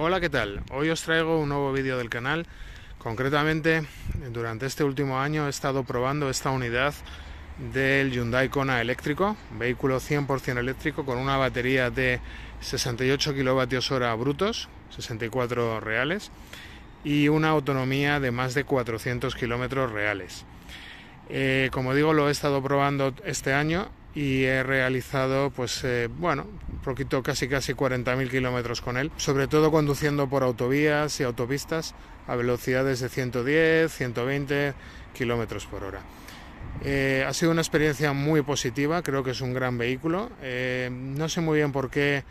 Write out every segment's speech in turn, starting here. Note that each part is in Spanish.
Hola, ¿qué tal? Hoy os traigo un nuevo vídeo del canal. Concretamente, durante este último año he estado probando esta unidad del Hyundai Kona eléctrico, vehículo 100% eléctrico con una batería de 68 kWh brutos, 64 reales, y una autonomía de más de 400 kilómetros reales. Eh, como digo, lo he estado probando este año y he realizado, pues, eh, bueno, poquito, casi casi 40.000 kilómetros con él, sobre todo conduciendo por autovías y autopistas a velocidades de 110, 120 kilómetros por hora. Eh, ha sido una experiencia muy positiva, creo que es un gran vehículo. no sé muy bien por qué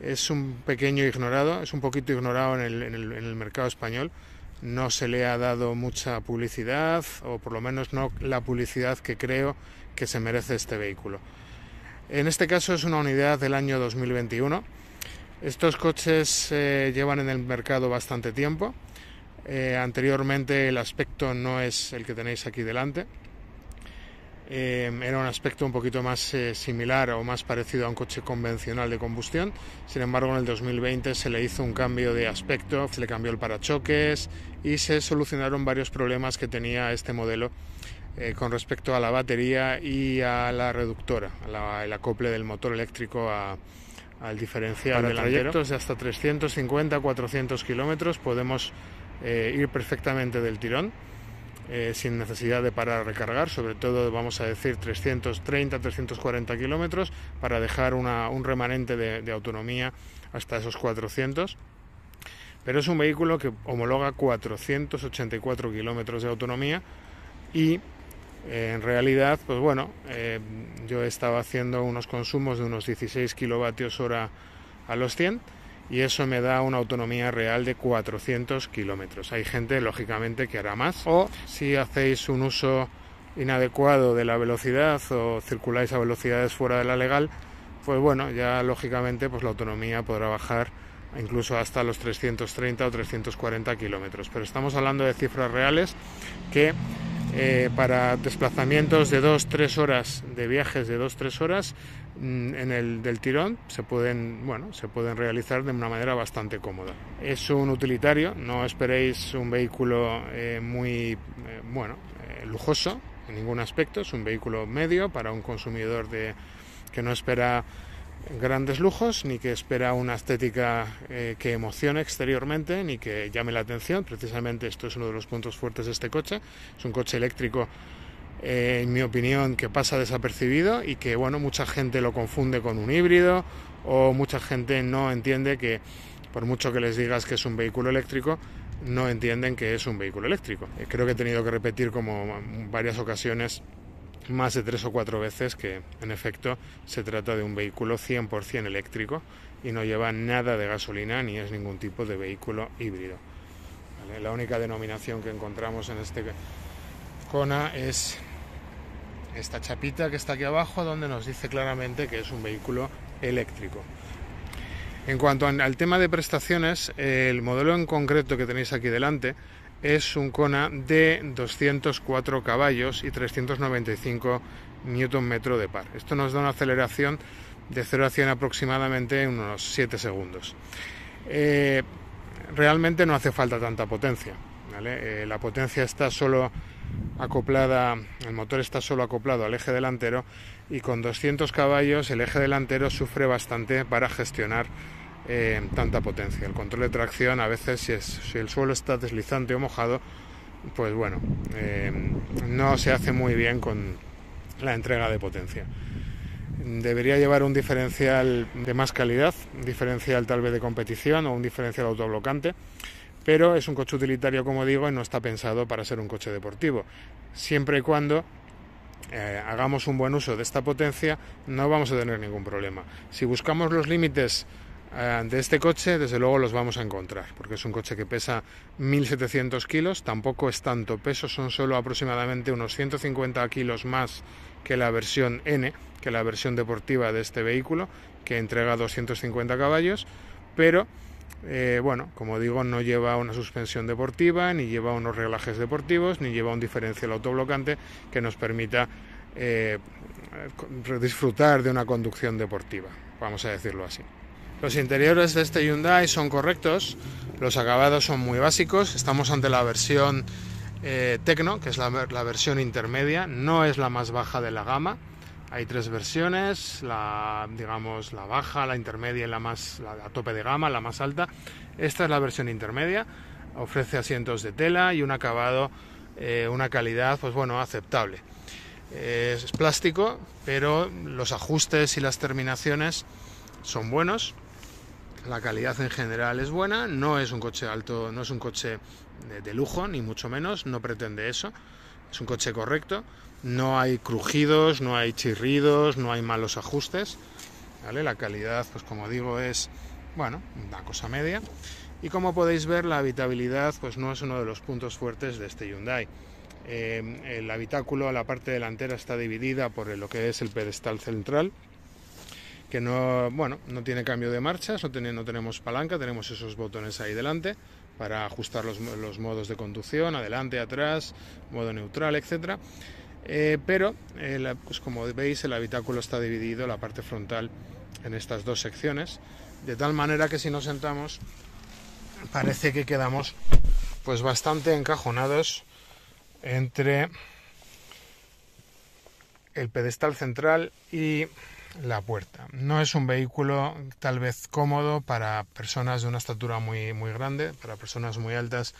es un pequeño ignorado, es un poquito ignorado en el mercado español no se le ha dado mucha publicidad o por lo menos no la publicidad que creo que se merece este vehículo. En este caso es una unidad del año 2021. Estos coches eh, llevan en el mercado bastante tiempo. Eh, anteriormente el aspecto no es el que tenéis aquí delante. Em, era un aspecto un poquito más eh, similar o más parecido a un coche convencional de combustión. Sin embargo, en el 2020 se le hizo un cambio de aspecto, se le cambió el parachoques y se solucionaron varios problemas que tenía este modelo eh, con respecto a la batería y a la reductora, el acople del motor eléctrico al diferencial Para trayectos de hasta 350-400 kilómetros podemos eh, ir perfectamente del tirón eh, sin necesidad de parar a recargar, sobre todo vamos a decir 330, 340 kilómetros para dejar un remanente de, autonomía hasta esos 400. Pero es un vehículo que homologa 484 kilómetros de autonomía y eh, en realidad, pues bueno, eh, yo estaba haciendo unos consumos de unos 16 kilovatios hora a los 100 y eso me da una autonomía real de 400 kilómetros. Hay gente, lógicamente, que hará más. O si hacéis un uso inadecuado de la velocidad o circuláis a velocidades fuera de la legal, pues bueno, ya lógicamente pues la autonomía podrá bajar incluso hasta los 330 o 340 kilómetros. Pero estamos hablando de cifras reales que eh, para desplazamientos de 2-3 horas, de viajes de 2-3 horas, Mm, en el del tirón se pueden, bueno, se pueden realizar de una manera bastante cómoda. Es un utilitario, no esperéis un vehículo eh, muy eh, bueno, eh, lujoso en ningún aspecto, es un vehículo medio para un consumidor de, que no espera grandes lujos, ni que espera una estética que emocione exteriormente, ni que llame la atención. Precisamente esto es uno de los puntos fuertes de este coche. Es un coche eléctrico eh, en mi opinión, que pasa desapercibido y que, bueno, mucha gente lo confunde con un híbrido o mucha gente no entiende que, por mucho que les digas que es un vehículo eléctrico, no entienden que es un vehículo eléctrico. Eh, creo que he tenido que repetir como varias ocasiones más de tres o cuatro veces que en efecto se trata de un vehículo 100% eléctrico y no lleva nada de gasolina ni es ningún tipo de vehículo híbrido. La única denominación que encontramos en este Kona es esta chapita que está aquí abajo donde nos dice claramente que es un vehículo eléctrico. En cuanto al tema de prestaciones, el modelo en concreto que tenéis aquí delante es un Kona de 204 caballos y 395 Nm de par. Esto nos da una aceleración de 0 a 100 aproximadamente en unos 7 segundos. Eh, realmente no hace falta tanta potencia. Eh, la potencia está solo acoplada, el motor está solo acoplado al eje delantero y con 200 caballos el eje delantero sufre bastante para gestionar eh, tanta potencia. El control de tracción a veces si, el suelo está deslizante o mojado, pues bueno, eh, no se hace muy bien con la entrega de potencia. Debería llevar un diferencial de más calidad, un diferencial tal vez de competición o un diferencial autoblocante pero es un coche utilitario, como digo, y no está pensado para ser un coche deportivo. Siempre y cuando eh, hagamos un buen uso de esta potencia, no vamos a tener ningún problema. Si buscamos los límites eh, de este coche, desde luego los vamos a encontrar, porque es un coche que pesa 1.700 kilos, tampoco es tanto peso, son solo aproximadamente unos 150 kilos más que la versión N, que la versión deportiva de este vehículo, que entrega 250 caballos, pero eh, bueno, como digo, no lleva una suspensión deportiva, ni lleva unos reglajes deportivos, ni lleva un diferencial autoblocante que nos permita eh, disfrutar de una conducción deportiva, vamos a decirlo así. Los interiores de este Hyundai son correctos, los acabados son muy básicos, estamos ante la versión eh, Tecno, que es la, versión intermedia, no es la más baja de la gama. Hay tres versiones, la digamos la baja, la intermedia y la más la, tope de gama, la más alta. Esta es la versión intermedia, ofrece asientos de tela y un acabado, eh, una calidad, pues bueno, aceptable. es plástico, pero los ajustes y las terminaciones son buenos. La calidad en general es buena, no es un coche alto, no es un coche de, lujo, ni mucho menos, no pretende eso. Es un coche correcto, no hay crujidos, no hay chirridos, no hay malos ajustes. ¿vale? La calidad, pues como digo, es bueno, una cosa media. Y como podéis ver, la habitabilidad pues no es uno de los puntos fuertes de este Hyundai. Eh, el habitáculo, la parte delantera está dividida por lo que es el pedestal central, que no, bueno, no tiene cambio de marchas, no, no tenemos palanca, tenemos esos botones ahí delante para ajustar los, modos de conducción, adelante, atrás, modo neutral, etc. Eh, pero, eh, pues como veis, el habitáculo está dividido, la parte frontal, en estas dos secciones, de tal manera que si nos sentamos, parece que quedamos pues bastante encajonados entre el pedestal central y la puerta. No es un vehículo tal vez cómodo para personas de una estatura muy, muy grande, para personas muy altas.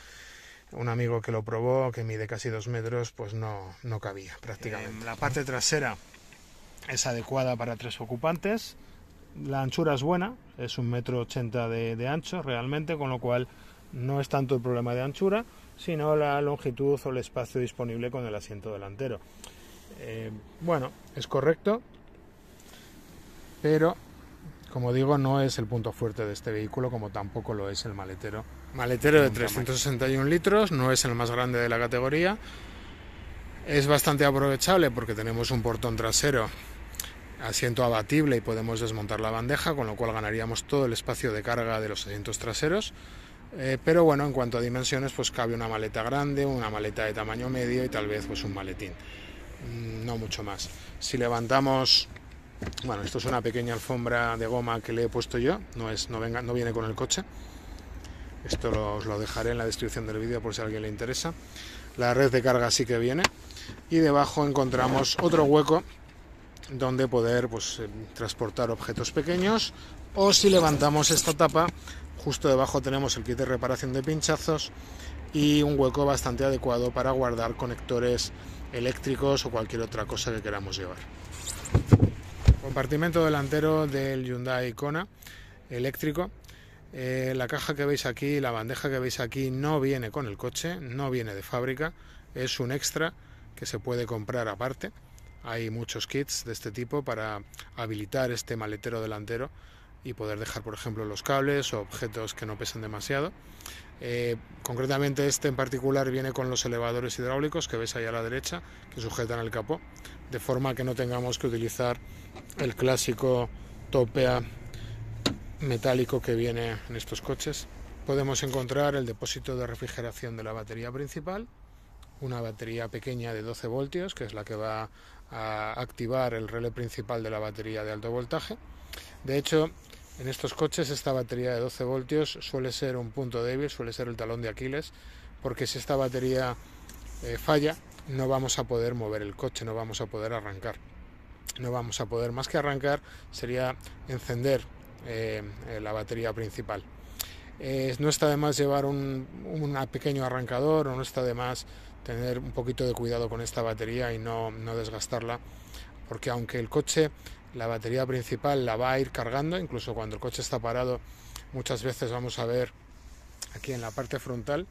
Un amigo que lo probó, que mide casi dos metros, pues no, no cabía prácticamente. la parte trasera es adecuada para tres ocupantes. La anchura es buena, es un metro ochenta de, ancho realmente, con lo cual no es tanto el problema de anchura, sino la longitud o el espacio disponible con el asiento delantero. Eh, bueno, es correcto, pero como digo, no es el punto fuerte de este vehículo, como tampoco lo es el maletero. Maletero de 361 litros, no es el más grande de la categoría. Es bastante aprovechable porque tenemos un portón trasero, asiento abatible y podemos desmontar la bandeja, con lo cual ganaríamos todo el espacio de carga de los asientos traseros. Eh, pero bueno, en cuanto a dimensiones, pues cabe una maleta grande, una maleta de tamaño medio y tal vez pues un maletín. Mm, no mucho más. Si levantamos bueno, esto es una pequeña alfombra de goma que le he puesto yo, no, es, no, venga, no viene con el coche. Esto lo, os lo dejaré en la descripción del vídeo por si a alguien le interesa. La red de carga sí que viene. Y debajo encontramos otro hueco donde poder pues, eh, transportar objetos pequeños. O si levantamos esta tapa, justo debajo tenemos el kit de reparación de pinchazos y un hueco bastante adecuado para guardar conectores eléctricos o cualquier otra cosa que queramos llevar. Compartimento delantero del Hyundai Kona eléctrico. Eh, la caja que veis aquí, la bandeja que veis aquí no viene con el coche, no viene de fábrica, es un extra que se puede comprar aparte. Hay muchos kits de este tipo para habilitar este maletero delantero y poder dejar, por ejemplo, los cables o objetos que no pesen demasiado. Eh, concretamente este en particular viene con los elevadores hidráulicos que veis ahí a la derecha, que sujetan el capó, de forma que no tengamos que utilizar el clásico topea metálico que viene en estos coches. Podemos encontrar el depósito de refrigeración de la batería principal, una batería pequeña de 12 voltios, que es la que va a activar el relé principal de la batería de alto voltaje. De hecho, en estos coches esta batería de 12 voltios suele ser un punto débil, suele ser el talón de Aquiles, porque si esta batería eh, falla, no vamos a poder mover el coche, no vamos a poder arrancar. No vamos a poder más que arrancar sería encender eh, la batería principal. Eh, no está de más llevar un, pequeño arrancador no está de más tener un poquito de cuidado con esta batería y no, no desgastarla porque aunque el coche la batería principal la va a ir cargando incluso cuando el coche está parado muchas veces vamos a ver aquí en la parte frontal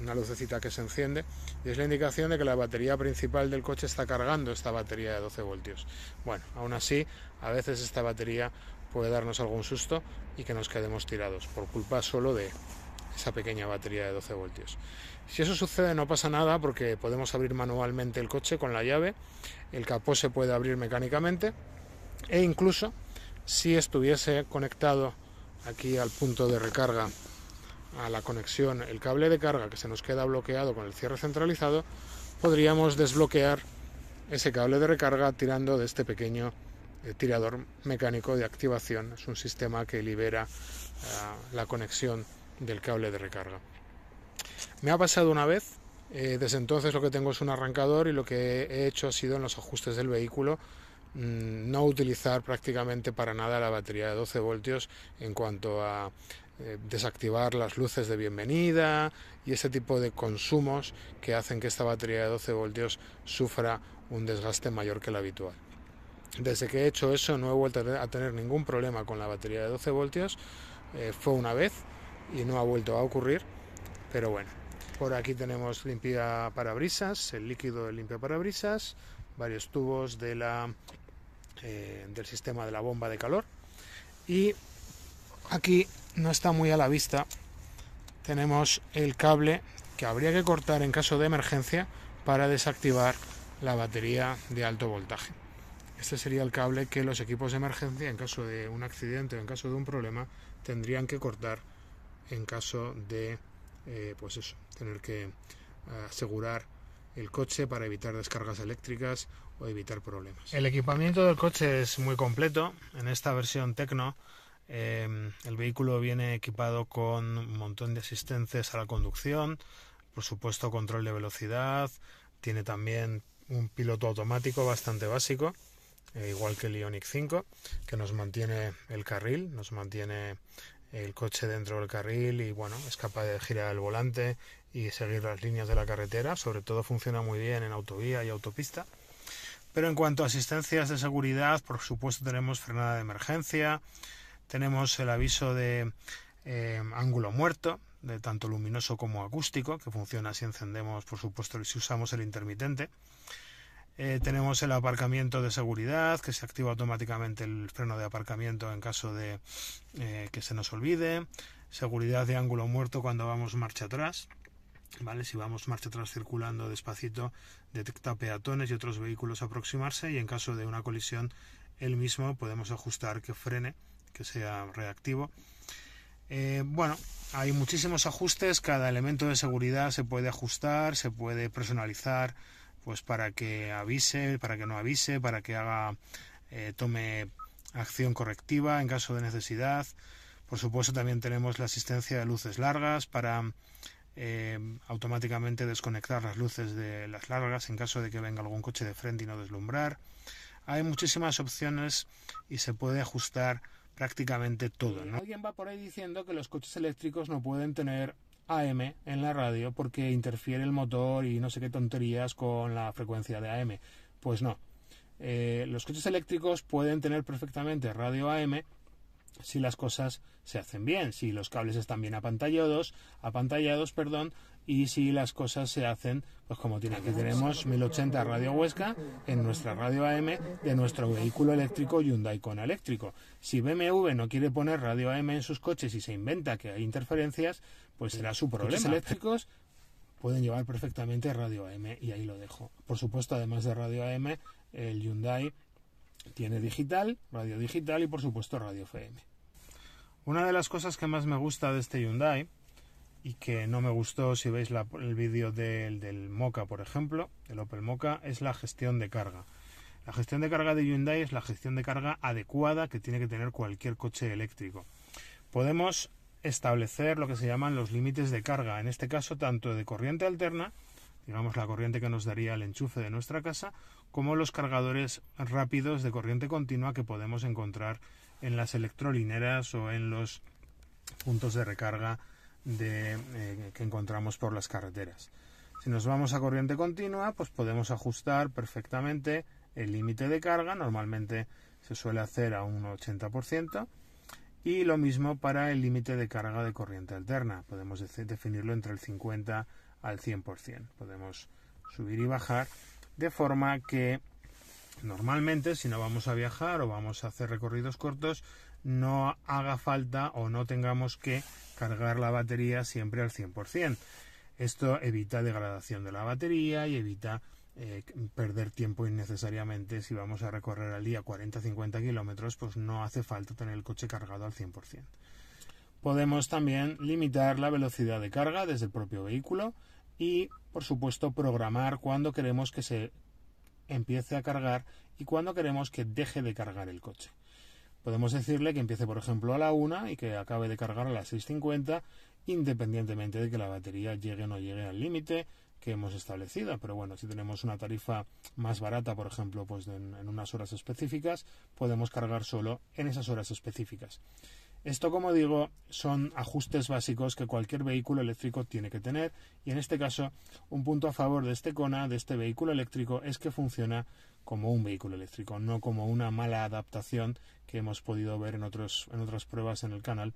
una lucecita que se enciende y es la indicación de que la batería principal del coche está cargando esta batería de 12 voltios. Bueno, aún así, a veces esta batería puede darnos algún susto y que nos quedemos tirados por culpa solo de esa pequeña batería de 12 voltios. Si eso sucede no pasa nada porque podemos abrir manualmente el coche con la llave, el capó se puede abrir mecánicamente e incluso si estuviese conectado aquí al punto de recarga a la conexión el cable de carga que se nos queda bloqueado con el cierre centralizado, podríamos desbloquear ese cable de recarga tirando de este pequeño eh, tirador mecánico de activación, es un sistema que libera uh, la conexión del cable de recarga. Me ha pasado una vez, eh, desde entonces lo que tengo es un arrancador y lo que he hecho ha sido en los ajustes del vehículo mmm, no utilizar prácticamente para nada la batería de 12 voltios en cuanto a eh, desactivar las luces de bienvenida y ese tipo de consumos que hacen que esta batería de 12 voltios sufra un desgaste mayor que el habitual. Desde que he hecho eso no he vuelto a tener ningún problema con la batería de 12 voltios. Eh, fue una vez y no ha vuelto a ocurrir, pero bueno. Por aquí tenemos limpia parabrisas, el líquido de limpia parabrisas, varios tubos de la, eh, del sistema de la bomba de calor y aquí no está muy a la vista tenemos el cable que habría que cortar en caso de emergencia para desactivar la batería de alto voltaje. Este sería el cable que los equipos de emergencia, en caso de un accidente o en caso de un problema, tendrían que cortar en caso de, eh, pues eso, tener que eh, asegurar el coche para evitar descargas eléctricas o evitar problemas. El equipamiento del coche es muy completo. En esta versión Tecno eh, el vehículo viene equipado con un montón de asistencias a la conducción, por supuesto control de velocidad, tiene también un piloto automático bastante básico, eh, igual que el Ioniq 5, que nos mantiene el carril, nos mantiene el coche dentro del carril y bueno, es capaz de girar el volante y seguir las líneas de la carretera, sobre todo funciona muy bien en autovía y autopista. Pero en cuanto a asistencias de seguridad, por supuesto tenemos frenada de emergencia, tenemos el aviso de eh, ángulo muerto, de tanto luminoso como acústico, que funciona si encendemos, por supuesto, si usamos el intermitente. Eh, tenemos el aparcamiento de seguridad, que se activa automáticamente el freno de aparcamiento en caso de eh, que se nos olvide. Seguridad de ángulo muerto cuando vamos marcha atrás. ¿Vale? Si vamos marcha atrás circulando despacito, detecta peatones y otros vehículos aproximarse y en caso de una colisión, el mismo podemos ajustar que frene, que sea reactivo. Eh, bueno, hay muchísimos ajustes, cada elemento de seguridad se puede ajustar, se puede personalizar pues para que avise, para que no avise, para que haga eh, tome acción correctiva en caso de necesidad. Por supuesto también tenemos la asistencia de luces largas para eh, automáticamente desconectar las luces de las largas en caso de que venga algún coche de frente y no deslumbrar. Hay muchísimas opciones y se puede ajustar prácticamente todo. ¿no? Alguien va por ahí diciendo que los coches eléctricos no pueden tener AM en la radio porque interfiere el motor y no sé qué tonterías con la frecuencia de AM. Pues no. Eh, los coches eléctricos pueden tener perfectamente radio AM si las cosas se hacen bien, si los cables están bien apantallados, apantallados, perdón, y si las cosas se hacen pues como tiene que tenemos 1080 Radio Huesca en nuestra radio AM de nuestro vehículo eléctrico Hyundai Kona eléctrico. Si BMW no quiere poner radio AM en sus coches y se inventa que hay interferencias, pues será su problema. Los eléctricos pueden llevar perfectamente radio AM y ahí lo dejo. Por supuesto, además de radio AM, el Hyundai tiene digital, radio digital y por supuesto radio FM. Una de las cosas que más me gusta de este Hyundai y que no me gustó si veis el vídeo del, del Mocha, por ejemplo, el Opel Mocha, es la gestión de carga. La gestión de carga de Hyundai es la gestión de carga adecuada que tiene que tener cualquier coche eléctrico. Podemos establecer lo que se llaman los límites de carga, en este caso tanto de corriente alterna, digamos la corriente que nos daría el enchufe de nuestra casa, como los cargadores rápidos de corriente continua que podemos encontrar en las electrolineras o en los puntos de recarga eh, que encontramos por las carreteras. Si nos vamos a corriente continua, pues podemos ajustar perfectamente el límite de carga, normalmente se suele hacer a un 80%, y lo mismo para el límite de carga de corriente alterna, podemos definirlo entre el 50 al 100%, podemos subir y bajar de forma que normalmente si no vamos a viajar o vamos a hacer recorridos cortos no haga falta o no tengamos que cargar la batería siempre al 100%. Esto evita degradación de la batería y evita eh, perder tiempo innecesariamente. Si vamos a recorrer al día 40-50 kilómetros, pues no hace falta tener el coche cargado al 100%. Podemos también limitar la velocidad de carga desde el propio vehículo y, por supuesto, programar cuando queremos que se empiece a cargar y cuándo queremos que deje de cargar el coche. Podemos decirle que empiece, por ejemplo, a la 1 y que acabe de cargar a las 6.50, independientemente de que la batería llegue o no llegue al límite que hemos establecido. Pero bueno, si tenemos una tarifa más barata, por ejemplo, pues en, en unas horas específicas, podemos cargar solo en esas horas específicas. Esto, como digo, son ajustes básicos que cualquier vehículo eléctrico tiene que tener y en este caso un punto a favor de este Kona, de este vehículo eléctrico, es que funciona como un vehículo eléctrico, no como una mala adaptación que hemos podido ver en, otros, en otras pruebas en el canal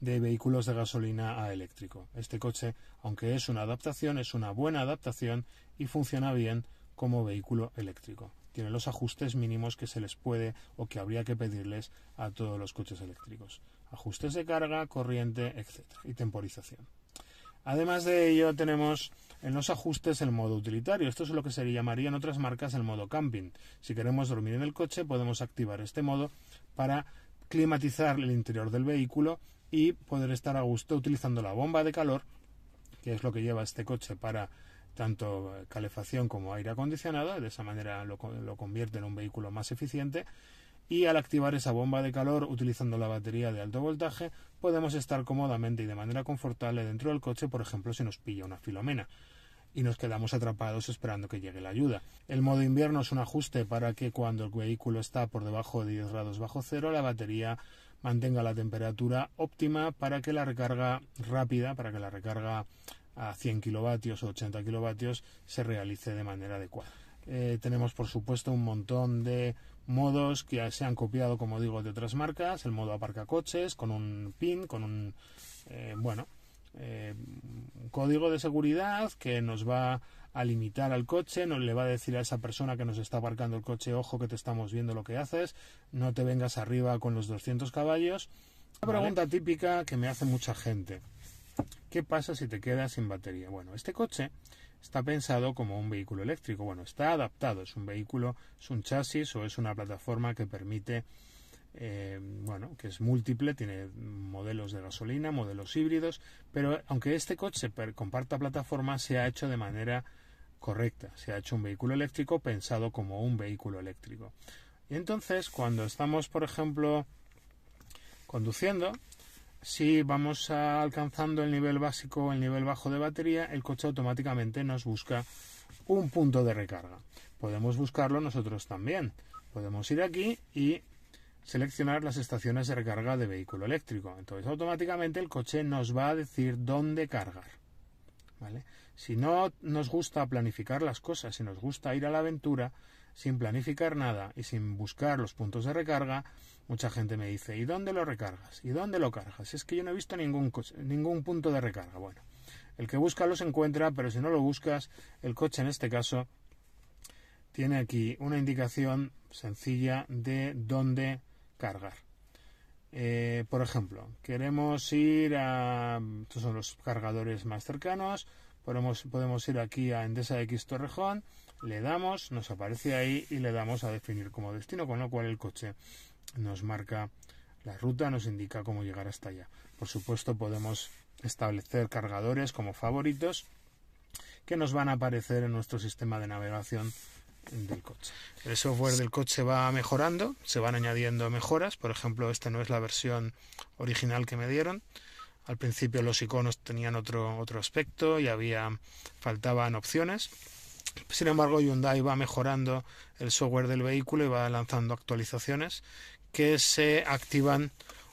de vehículos de gasolina a eléctrico. Este coche, aunque es una adaptación, es una buena adaptación y funciona bien como vehículo eléctrico tiene los ajustes mínimos que se les puede o que habría que pedirles a todos los coches eléctricos. Ajustes de carga, corriente, etc. y temporización. Además de ello, tenemos en los ajustes el modo utilitario. Esto es lo que se llamaría en otras marcas el modo camping. Si queremos dormir en el coche, podemos activar este modo para climatizar el interior del vehículo y poder estar a gusto utilizando la bomba de calor, que es lo que lleva este coche para tanto calefacción como aire acondicionado, de esa manera lo, convierte en un vehículo más eficiente y al activar esa bomba de calor utilizando la batería de alto voltaje podemos estar cómodamente y de manera confortable dentro del coche, por ejemplo, si nos pilla una filomena y nos quedamos atrapados esperando que llegue la ayuda. El modo invierno es un ajuste para que cuando el vehículo está por debajo de 10 grados bajo cero la batería mantenga la temperatura óptima para que la recarga rápida, para que la recarga a 100 kilovatios o 80 kilovatios se realice de manera adecuada. Eh, tenemos por supuesto un montón de modos que se han copiado como digo de otras marcas el modo aparcacoches con un pin con un eh, bueno eh, un código de seguridad que nos va a limitar al coche, no le va a decir a esa persona que nos está aparcando el coche, ojo que te estamos viendo lo que haces, no te vengas arriba con los 200 caballos. Una pregunta típica que me hace mucha gente. ¿Qué pasa si te quedas sin batería? Bueno, este coche está pensado como un vehículo eléctrico. Bueno, está adaptado. Es un vehículo, es un chasis o es una plataforma que permite, eh, bueno, que es múltiple, tiene modelos de gasolina, modelos híbridos, pero aunque este coche comparta plataforma, se ha hecho de manera correcta. Se ha hecho un vehículo eléctrico pensado como un vehículo eléctrico. Y entonces, cuando estamos, por ejemplo, conduciendo, si vamos alcanzando el nivel básico o el nivel bajo de batería, el coche automáticamente nos busca un punto de recarga. Podemos buscarlo nosotros también. Podemos ir aquí y seleccionar las estaciones de recarga de vehículo eléctrico. Entonces automáticamente el coche nos va a decir dónde cargar. ¿Vale? Si no nos gusta planificar las cosas, si nos gusta ir a la aventura, sin planificar nada y sin buscar los puntos de recarga, mucha gente me dice, ¿y dónde lo recargas? ¿Y dónde lo cargas? Es que yo no he visto ningún, ningún punto de recarga. Bueno, el que busca los encuentra, pero si no lo buscas, el coche en este caso tiene aquí una indicación sencilla de dónde cargar. Eh, por ejemplo, queremos ir a... Estos son los cargadores más cercanos. Podemos, podemos ir aquí a Endesa X Torrejón le damos, nos aparece ahí y le damos a definir como destino, con lo cual el coche nos marca la ruta, nos indica cómo llegar hasta allá. Por supuesto, podemos establecer cargadores como favoritos que nos van a aparecer en nuestro sistema de navegación del coche. El software del coche va mejorando, se van añadiendo mejoras, por ejemplo, esta no es la versión original que me dieron. Al principio los iconos tenían otro, otro aspecto y había faltaban opciones sin embargo, Hyundai va mejorando el software del vehículo y va lanzando actualizaciones que se activan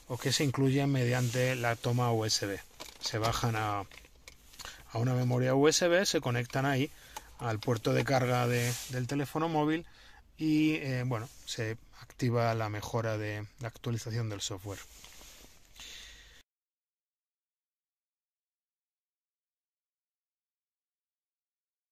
o que se incluyen mediante la toma USB. Se bajan a, a una memoria USB, se conectan ahí al puerto de carga del teléfono móvil y eh, bueno, se activa la mejora de la actualización del software.